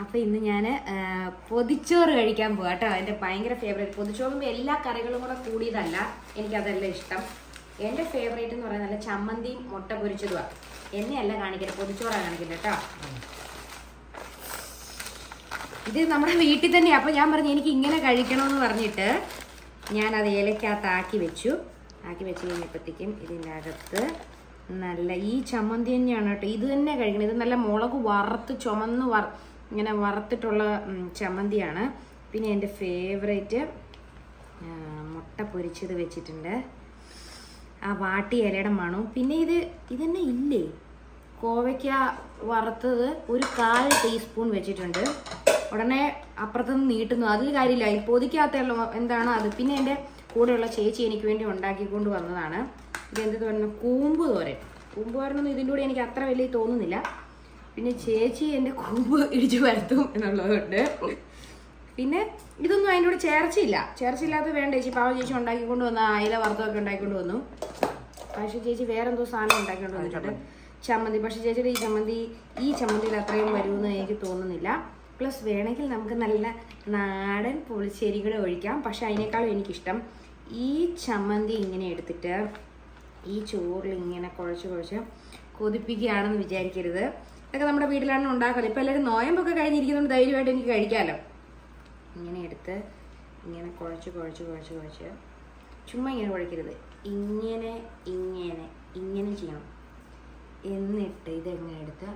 അപ്പൊ ഇന്ന് ഞാൻ പൊതിച്ചോറ് കഴിക്കാൻ പോകാം കേട്ടോ എന്റെ ഭയങ്കര ഫേവറേറ്റ് പൊതിച്ചോറുമ്പോൾ എല്ലാ കറികളും കൂടെ കൂടിയതല്ല. എനിക്കതല്ല ഇഷ്ടം. എന്റെ ഫേവറേറ്റ് എന്ന് പറയുന്നത് നല്ല ചമ്മന്തിയും മുട്ട പൊരിച്ചതുമാണ് എന്നെയല്ല കാണിക്കരുത് പൊതിച്ചോറാണ് കാണിക്കുന്നത് കേട്ടോ. ഇത് നമ്മുടെ വീട്ടിൽ തന്നെയാണ് അപ്പോൾ ഞാൻ പറഞ്ഞു എനിക്ക് ഇങ്ങനെ കഴിക്കണമെന്ന് പറഞ്ഞിട്ട് ഞാൻ അത് ഇലക്കകത്ത് ആക്കി വെച്ചു. ആക്കി വെച്ച് കഴിഞ്ഞപ്പോഴത്തേക്കും ഇതിന്റെ അകത്ത് നല്ല ഈ ചമ്മന്തി തന്നെയാണ് കേട്ടോ. ഇത് തന്നെ കഴിക്കണം ഇത് നല്ല മുളക് വറുത്ത് ചുമന്ന് വറ ഇങ്ങനെ വറുത്തിട്ടുള്ള ചമ്മന്തിയാണ്. പിന്നെ എന്റെ ഫേവറേറ്റ് മുട്ട പൊരിച്ചത് വെച്ചിട്ടുണ്ട്. ആ വാട്ടി ഇലയുടെ മണവും. പിന്നെ ഇത് ഇതന്നെ ഇല്ലേ? കോവയ്ക്ക വറുത്തത് ഒരു കാൽ ടീസ്പൂൺ വെച്ചിട്ടുണ്ട്. ഉടനെ അപ്പുറത്തുനിന്ന് നീട്ടുന്നു. അതിൽ കാര്യമില്ല. ഈ പൊതിക്കകത്തുള്ള എന്താണ് അത്? പിന്നെ എന്റെ കൂടെയുള്ള ചേച്ചി എനിക്ക് വേണ്ടി ഉണ്ടാക്കിക്കൊണ്ട് വന്നതാണ്. ഇതെന്ത് തോന്നുന്നു? കൂമ്പ് തോരൻ. കൂമ്പ് തോരനൊന്നും ഇതിന്റെ കൂടെ എനിക്ക് അത്ര വലിയ തോന്നുന്നില്ല. പിന്നെ ചേച്ചി എന്റെ കൂമ്പ് ഇടിച്ചു വരുത്തും എന്നുള്ളതുകൊണ്ട് പിന്നെ ഇതൊന്നും അതിന്റെ കൂടെ ചേർച്ചയില്ല. ചേർച്ചയില്ലാത്ത വേണ്ട ചേച്ചി. പാവ ചേച്ചി ഉണ്ടാക്കിക്കൊണ്ട് വന്ന അയില വറുത്തതൊക്കെ ഉണ്ടാക്കിക്കൊണ്ട് വന്നു. പക്ഷെ ചേച്ചി വേറെ എന്തോ സാധനം ഉണ്ടാക്കിക്കൊണ്ട് വന്നിട്ടുണ്ട്. ചമ്മന്തി. പക്ഷെ ചേച്ചിയുടെ ഈ ചമ്മന്തി ഈ ചമ്മന്തിയിൽ അത്രയും വരുമെന്ന് എനിക്ക് തോന്നുന്നില്ല. പ്ലസ് വേണമെങ്കിൽ നമുക്ക് നല്ല നാടൻ പുളിശ്ശേരി കൂടെ ഒഴിക്കാം. പക്ഷെ അതിനേക്കാളും എനിക്കിഷ്ടം ഈ ചമ്മന്തി ഇങ്ങനെ എടുത്തിട്ട് ഈ ചോറിൽ ഇങ്ങനെ കുഴച്ച് കുഴച്ച് കൊതിപ്പിക്കുകയാണെന്ന് വിചാരിക്കരുത്. ഇതൊക്കെ നമ്മുടെ വീട്ടിലാണ് ഉണ്ടാക്കുന്നത് ഇപ്പം എല്ലാവരും നോയമ്പൊക്കെ കഴിഞ്ഞിരിക്കുന്നുണ്ട് ധൈര്യമായിട്ട് എനിക്ക് കഴിക്കാമല്ലോ ഇങ്ങനെ എടുത്ത് ഇങ്ങനെ കുഴച്ച് കുഴച്ച് കുഴച്ച് കുഴച്ച് ചുമ്മാ ഇങ്ങനെ കുഴക്കരുത്. ഇങ്ങനെ ഇങ്ങനെ ഇങ്ങനെ ചെയ്യണം. എന്നിട്ട് ഇതെങ്ങനെ എടുത്ത്